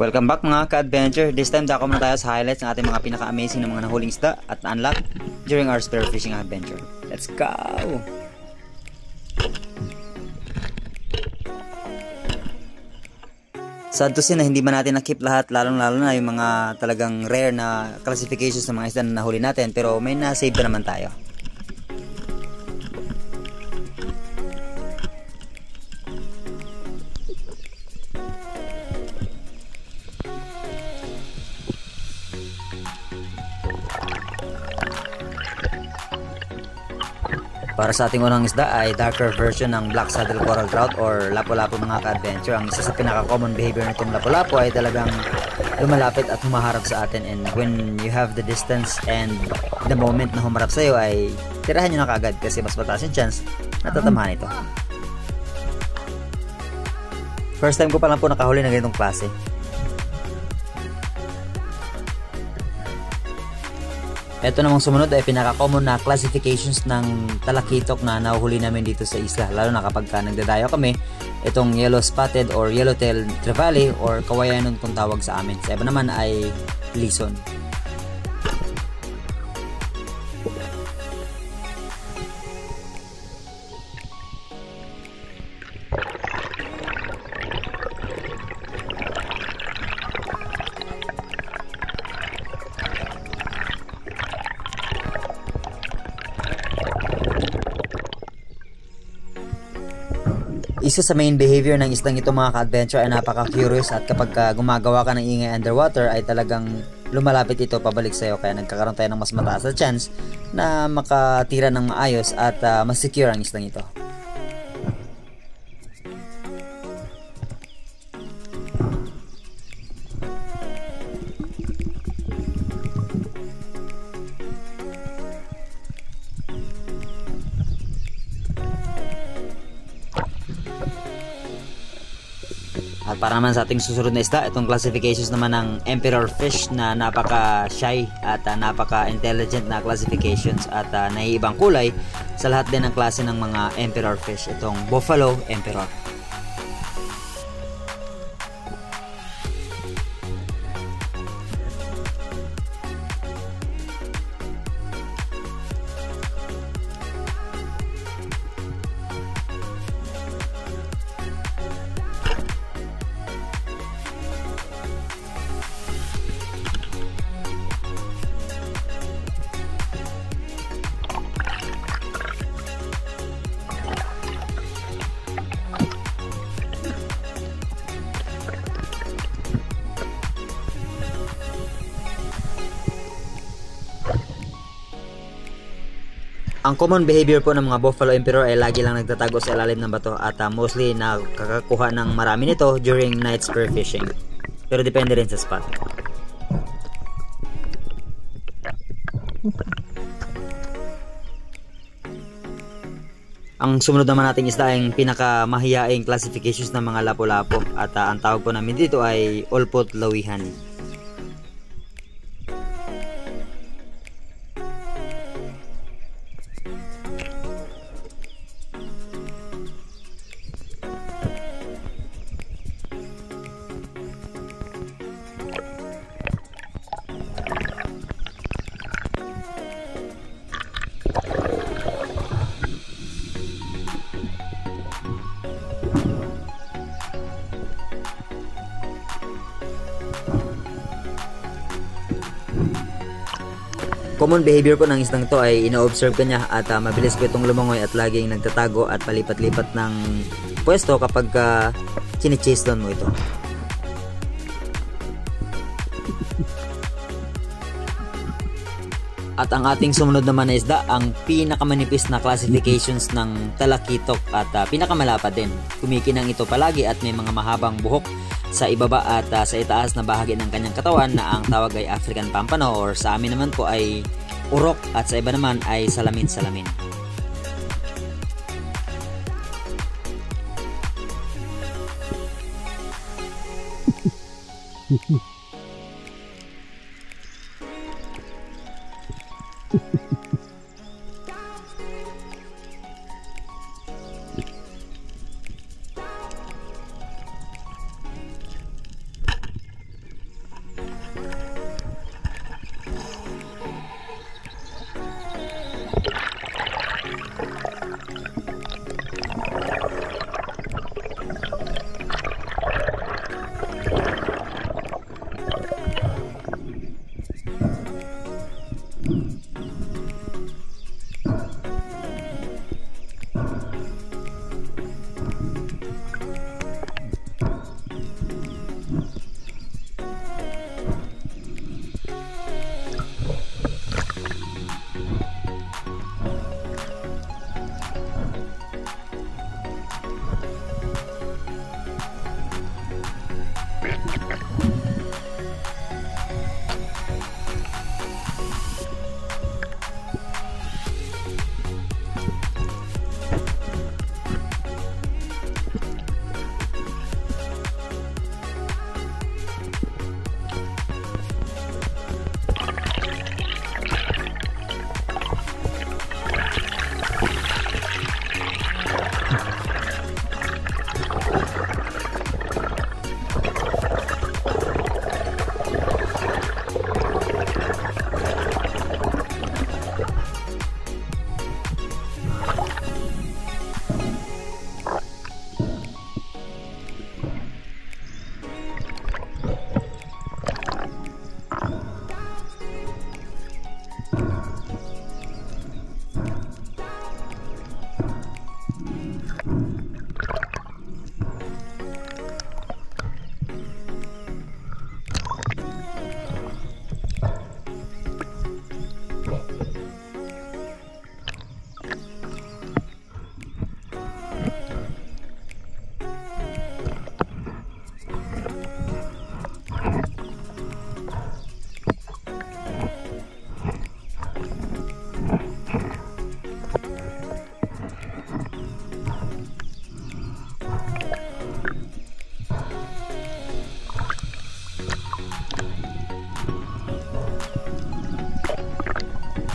Welcome back mga ka-adventure. This time dako muna tayo sa highlights ng ating mga pinaka-amazing na mga nahuling isda at na-unlock during our spearfishing adventure. Let's go! Sad to say na hindi ba natin nakip lahat lalong lalo na yung mga talagang rare na classifications ng mga isda na nahuli natin pero may na-save pa naman tayo. Para sa ating unang isda ay darker version ng Black Saddle Coral Trout or Lapu-Lapu mga ka-adventure. Ang isa sa pinaka-common behavior nitong Lapu-Lapu ay talagang lumalapit at humaharap sa atin and when you have the distance and the moment na humarap sa iyo ay tirahan nyo na kagad kasi mas mataas yung chance na tatamahan ito. First time ko pa lang po nakahuli na ganitong klase. Ito namang sumunod ay pinaka-common na classifications ng talakitok na nahuhuli namin dito sa isla. Lalo na kapag ka nagdadayo kami, itong yellow spotted or yellowtail trevally or kawayanon kung tawag sa amin. Sa iba naman ay lison. Isa sa main behavior ng isdang ito mga ka-adventure ay napaka-curious at kapag uh, gumagawa ka ng ingay underwater ay talagang lumalapit ito pabalik sa iyo kaya nagkakaroon tayo ng mas mataas na chance na makatira ng maayos at uh, mas secure ang isdang ito. Para naman sa ating susunod na isda, itong classifications naman ng emperor fish na napaka-shy at uh, napaka-intelligent na classifications at uh, naiibang kulay sa lahat din ng klase ng mga emperor fish. Itong buffalo emperor. Ang common behavior po ng mga buffalo emperor ay lagi lang nagtatago sa ilalim ng bato at uh, mostly nakakakuha ng marami nito during night spear fishing. Pero depende rin sa spot. Ang sumunod naman nating isda ay pinakamahiyaing classifications ng mga lapu-lapo at uh, ang tawag po namin dito ay olpot lawihan. Common behavior po ng isdang to ay ina-observe ka niya at uh, mabilis po itong lumangoy at laging nagtatago at palipat-lipat ng pwesto kapag uh, chine-chase down mo ito. At ang ating sumunod naman na isda, ang pinakamanipis na classifications ng talakitok at uh, pinakamalapad din. Kumikinang ito palagi at may mga mahabang buhok sa ibaba at uh, sa itaas na bahagi ng kanyang katawan na ang tawag ay African Pampano or sa amin naman po ay urok at sa iba naman ay salamin-salamin. Hehehe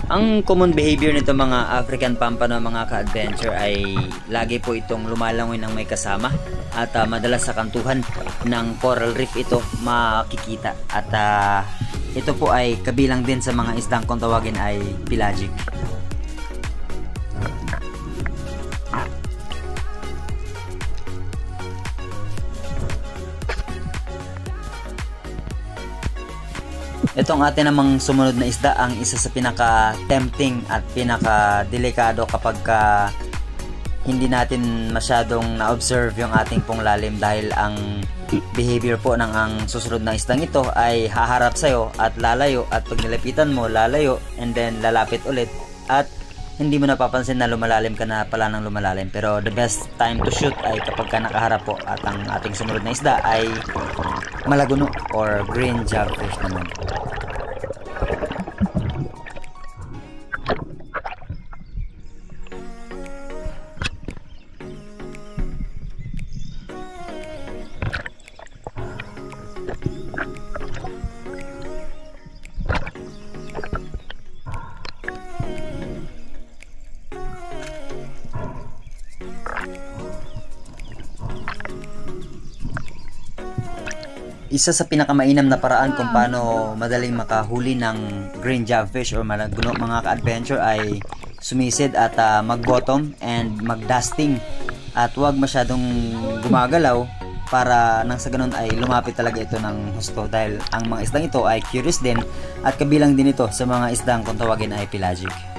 Ang common behavior nito mga African pampano mga ka-adventure ay lagi po itong lumalangoy ng may kasama at uh, madalas sa kantuhan ng coral reef ito makikita at uh, ito po ay kabilang din sa mga isdang kung tawagin ay pelagic. Itong atin namang sumunod na isda ang isa sa pinaka-tempting at pinaka-delikado kapag ka hindi natin masyadong na-observe yung ating pong lalim dahil ang behavior po ng ang susunod na isdang ito ay haharap sa'yo at lalayo at pag nilapitan mo lalayo and then lalapit ulit at hindi mo napapansin na lumalalim ka na pala ng lumalalim. Pero the best time to shoot ay kapag ka nakaharap po at ang ating sumunod na isda ay malaguno or green jobfish naman isa sa pinakamainam na paraan kung paano madaling makahuli ng green jobfish or malaguno mga ka-adventure ay sumisid at uh, mag-bottom and mag-dusting at huwag masyadong gumagalaw para nang sa ganun ay lumapit talaga ito ng husto dahil ang mga isdang ito ay curious din at kabilang din ito sa mga isdang kung tawagin ay pelagic.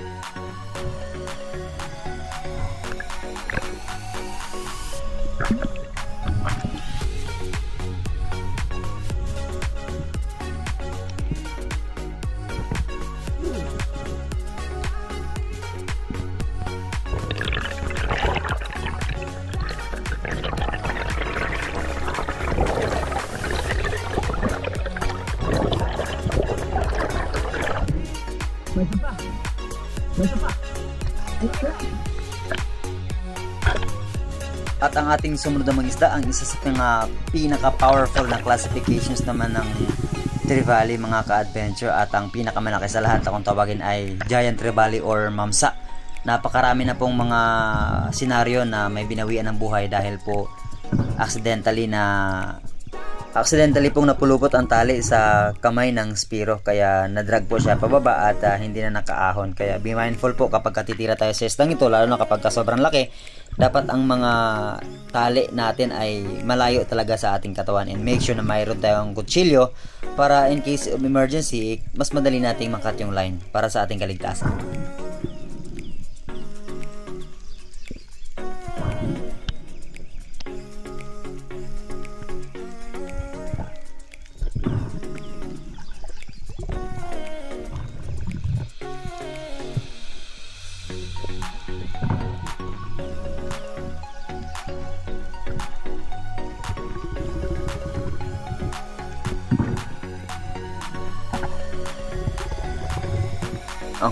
At ang ating sumunod na mga isda, ang isa sa mga pinaka-powerful na classifications naman ng Trevally mga ka-adventure at ang pinakamalaki sa lahat na kung tawagin ay Giant Trevally or Mamsa. Napakarami na pong mga senaryo na may binawian ng buhay dahil po accidentally na accidentally pong napulupot ang tali sa kamay ng Spiro kaya nadrag po siya pababa at uh, hindi na nakaahon. Kaya be mindful po kapag katitira tayo sa isdang ito lalo na kapag sobrang laki dapat ang mga tali natin ay malayo talaga sa ating katawan. And make sure na mayroon tayong kutsilyo para in case of emergency mas madali nating makat yung line para sa ating kaligtasan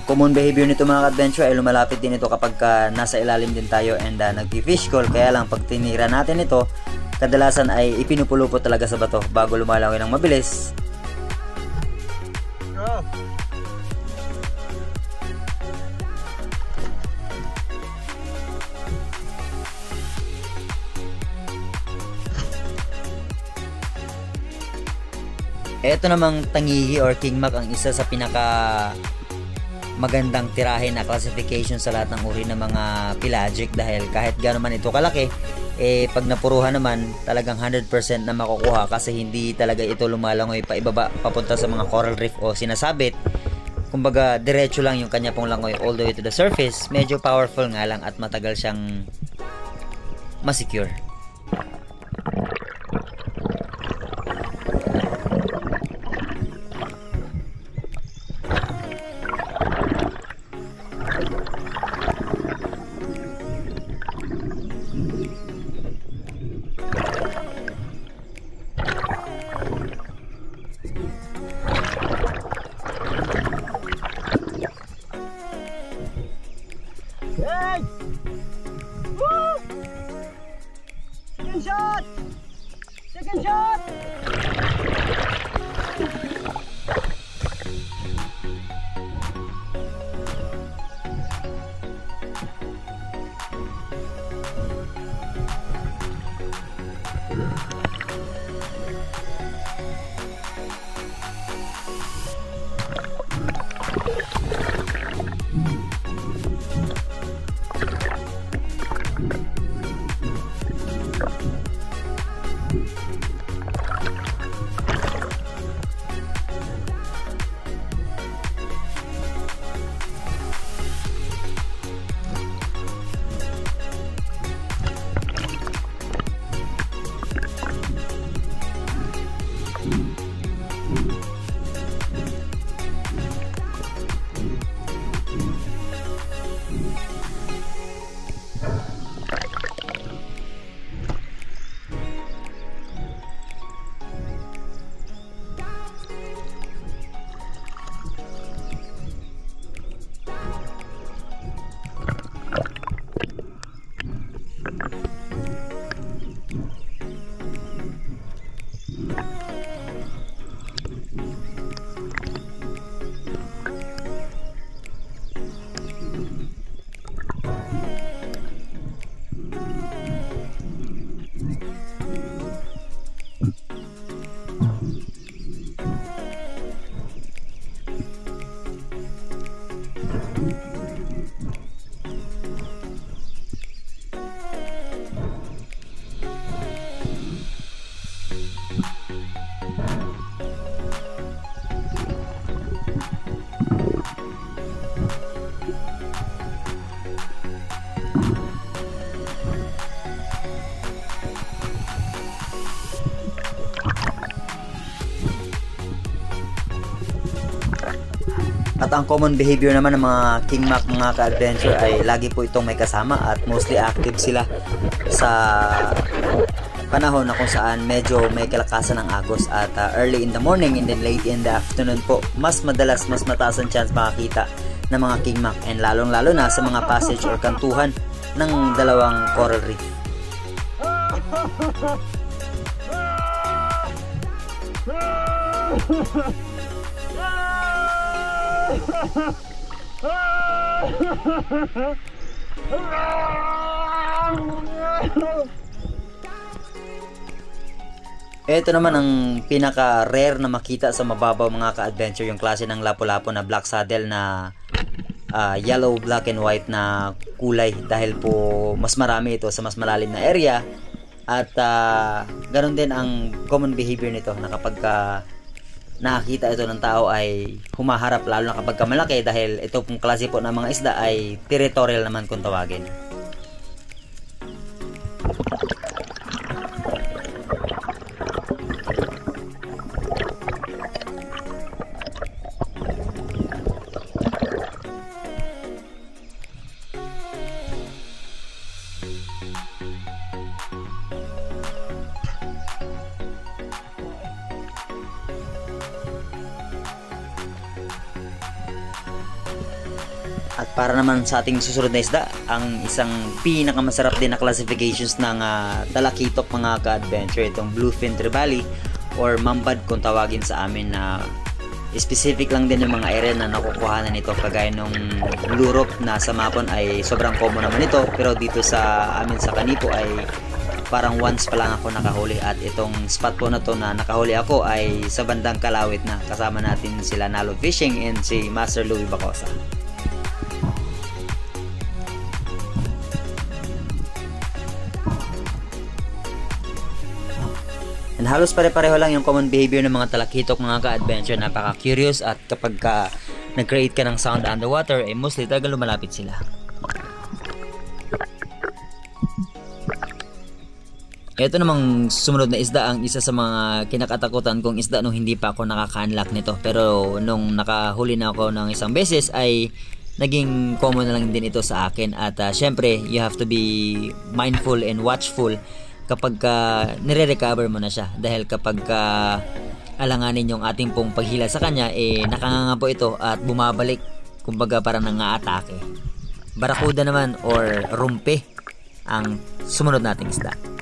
common behavior nito mga adventure ay lumalapit din ito kapag ka nasa ilalim din tayo and uh, nagpi-fish call. Kaya lang pag tinira natin ito, kadalasan ay ipinupulupot talaga sa bato bago lumalangoy ng mabilis. Oh. Ito namang tangihi or kingmak ang isa sa pinaka magandang tirahe na classification sa lahat ng uri ng mga pelagic dahil kahit gano'n man ito kalaki eh pag napuruhan naman talagang 100% na makukuha kasi hindi talaga ito lumalangoy pa ibaba papunta sa mga coral reef o sinasabit. Kumbaga diretso lang yung kanya pong langoy all the way to the surface. Medyo powerful nga lang at matagal siyang masecure Yes! Woo! Second shot! Second shot! Ang common behavior naman ng mga King Mac mga ka-adventure ay lagi po itong may kasama at mostly active sila sa panahon na kung saan medyo may kalakasan ng agos at uh, early in the morning and then late in the afternoon po mas madalas mas mataas ang chance makakita ng mga King Mac and lalong lalo na sa mga passage or kantuhan ng dalawang coral reef. Ito naman ang pinaka-rare na makita sa mababaw mga ka-adventure yung klase ng lapu-lapu na black saddle na uh, yellow, black and white na kulay dahil po mas marami ito sa mas malalim na area. At uh, ganun din ang common behavior nito na kapag uh, nakakita ito ng tao ay humaharap lalo na kapag malaki dahil ito pong klase po ng mga isda ay territorial naman kung tawagin. Naman sa ating susunod na isda, ang isang pinakamasarap din na classifications ng uh, talakitok mga ka-adventure, itong bluefin trevally or mambad kung tawagin sa amin na specific lang din yung mga area na nakukuhanan nito kagaya nung lurop na sa mapon ay sobrang common naman ito pero dito sa amin sa Kanipo ay parang once pa lang ako nakahuli at itong spot po na to na nakahuli ako ay sa bandang Kalawit na kasama natin sila Nalo Fishing and si Master Louis Bacosa. And halos pare-pareho lang yung common behavior ng mga talakitok mga ka-adventure. Napaka-curious at kapag ka nag-create ka ng sound underwater, eh mostly talaga lumalapit sila. Ito namang sumunod na isda ang isa sa mga kinakatakutan kong isda nung hindi pa ako nakaka-unlock nito. Pero nung nakahuli na ako ng isang beses ay naging common na lang din ito sa akin. At uh, syempre, you have to be mindful and watchful kapag ka nire-recover mo na siya. Dahil kapag ka alanganin yung ating pong paghila sa kanya eh nakanganga po ito at bumabalik. Kumbaga parang nangaatake. Barakuda naman or rumpe ang sumunod nating isda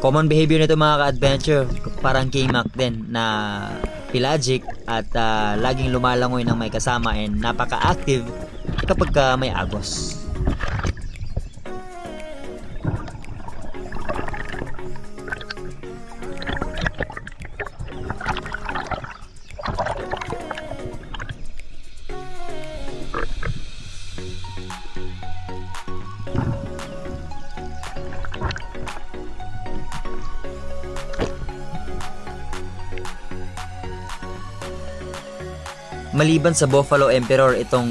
Common behavior nito mga ka-adventure, parang K-Mac din na pelagic at uh, laging lumalangoy ng may kasama and napaka-active kapag uh, may agos. Maliban sa Buffalo Emperor, itong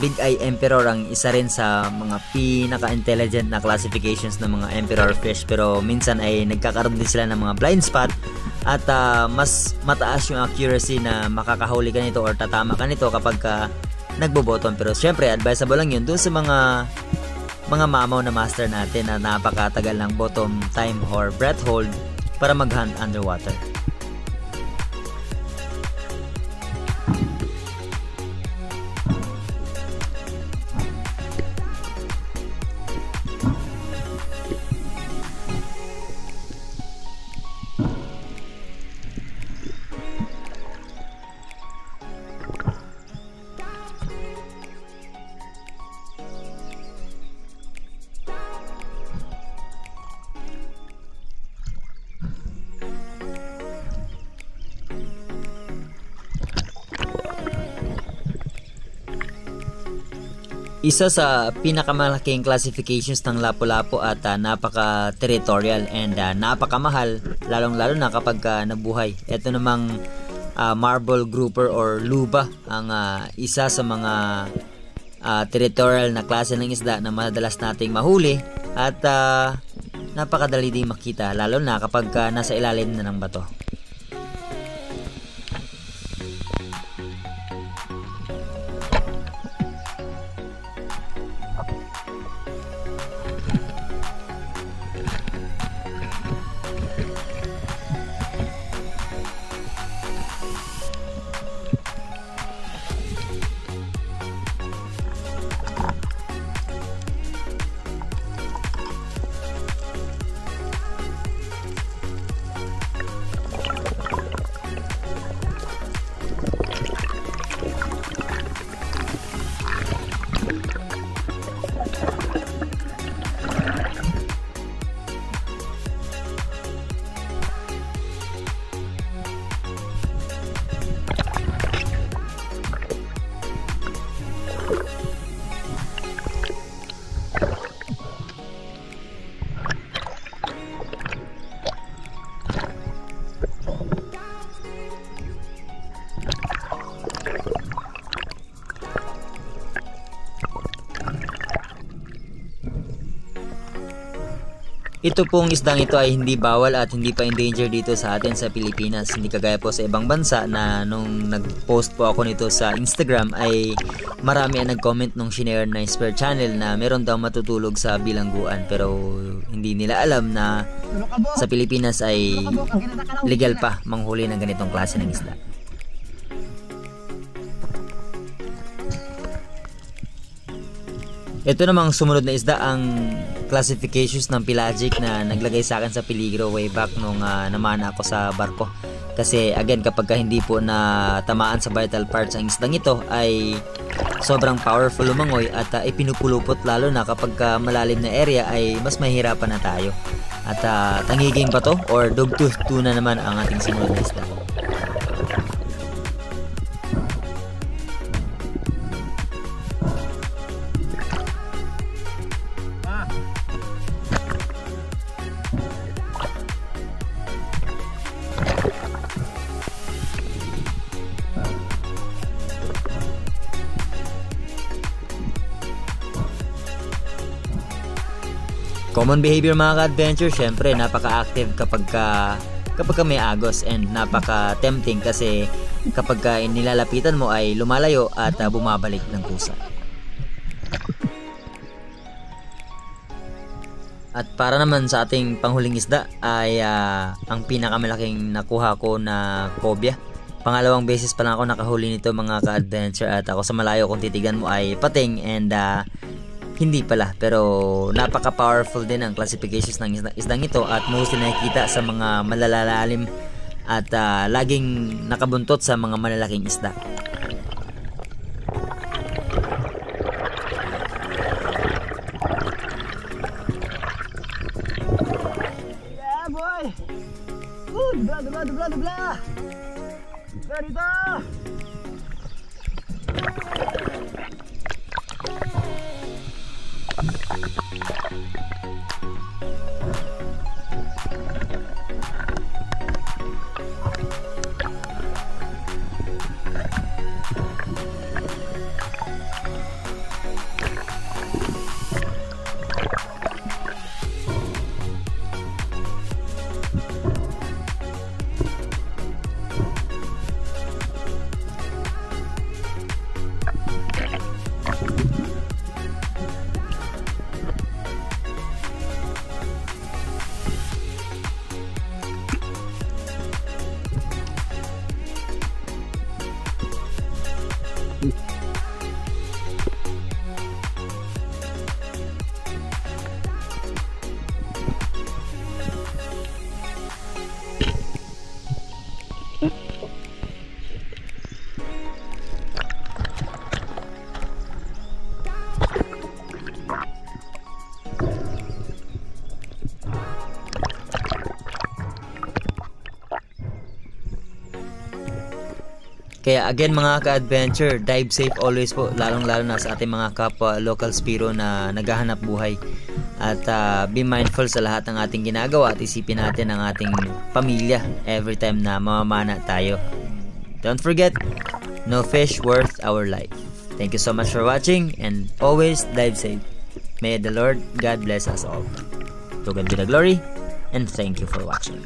Big Eye Emperor ang isa rin sa mga pinaka-intelligent na classifications ng mga Emperor fish. Pero minsan ay nagkakaroon din sila ng mga blind spot. At uh, mas mataas yung accuracy na makakahuli ka nito or tatama ka nito kapag ka nagbo-bottom pero syempre advisable lang yun doon sa mga mga mamaw na master natin na napakatagal ng bottom time or breath hold para mag-hunt underwater. Isa sa pinakamalaking classifications ng lapu-lapu at uh, napaka-territorial and uh, napakamahal lalong-lalo na kapag uh, nabuhay. Ito namang uh, marble grouper or luba ang uh, isa sa mga uh, territorial na klase ng isda na madalas nating mahuli at uh, napakadali din makita lalo na kapag uh, nasa ilalim na ng bato. Ito pong isdang ito ay hindi bawal at hindi pa endanger dito sa atin sa Pilipinas. Hindi kagaya po sa ibang bansa na nung nag-post po ako nito sa Instagram ay marami ang nag-comment nung shinare na Spare Channel na meron daw matutulog sa bilangguan pero hindi nila alam na sa Pilipinas ay legal pa manghuli ng ganitong klase ng isda. Ito namang sumunod na isda ang classifications ng pelagic na naglagay sa akin sa peligro way back nung uh, namana ako sa barko. Kasi again kapag ka hindi po na tamaan sa vital parts ang isdang ito ay sobrang powerful lumangoy at uh, ipinupulupot lalo na kapag uh, malalim na area ay mas mahirapan na tayo. At uh, tangiging ba to or dogtooth tuna naman ang ating sinunod isda. Common behavior mga ka-adventure, syempre napaka-active kapag ka, kapag ka may agos and napaka-tempting kasi kapag ka nilalapitan mo ay lumalayo at uh, bumabalik ng kusa. At para naman sa ating panghuling isda ay uh, ang pinakamalaking nakuha ko na cobia. Pangalawang beses pa lang ako nakahuli nito mga ka-adventure at ako sa malayo kung titigan mo ay pating and uh, Hindi pala, pero napaka-powerful din ang classifications ng isdang, ito at mostly nakikita sa mga malalalim at uh, laging nakabuntot sa mga malalaking isda. Kaya again mga ka-adventure, dive safe always po, lalong-lalo na sa ating mga kapwa local spiro na naghahanap buhay. At uh, be mindful sa lahat ng ating ginagawa at isipin natin ang ating pamilya every time na mamamana tayo. Don't forget, no fish worth our life. Thank you so much for watching and always dive safe. May the Lord God bless us all. To God be the glory and thank you for watching.